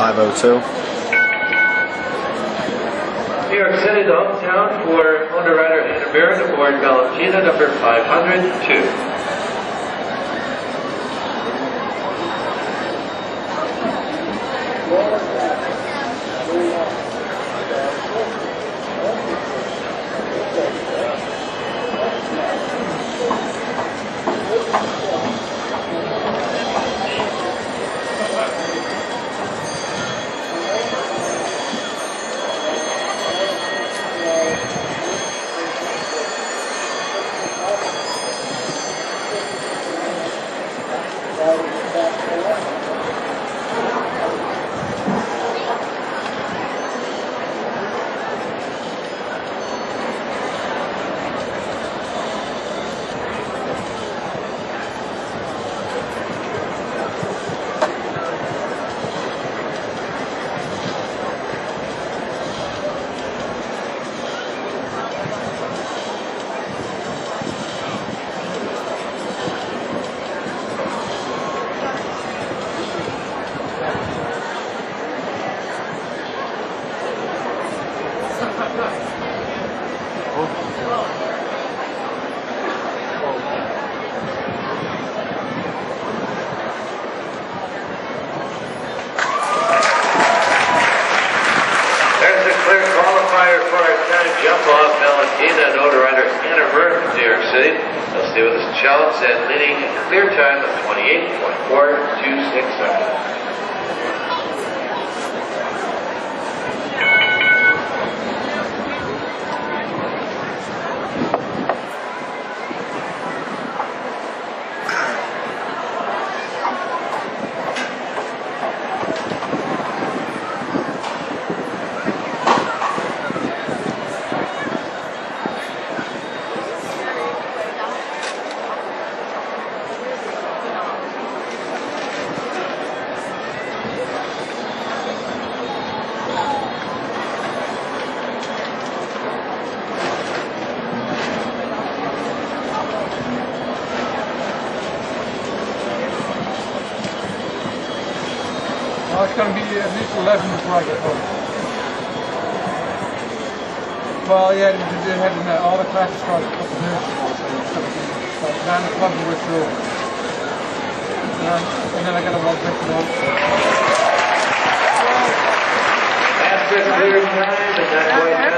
502. New York City, hometown for underwriter Hannah Murrin aboard Valentina, number 502. Jump off Valentina and Rider Hannah Murrin from New York City. They'll stay with us in Challis and leading a clear time of 28.426 seconds. Well, it's going to be at least 11 before I get home. Well, yeah, they, they had uh, all the classes started a going to 9 o'clock and we're through. And, and then I got to walk back to the After clear time, and not quite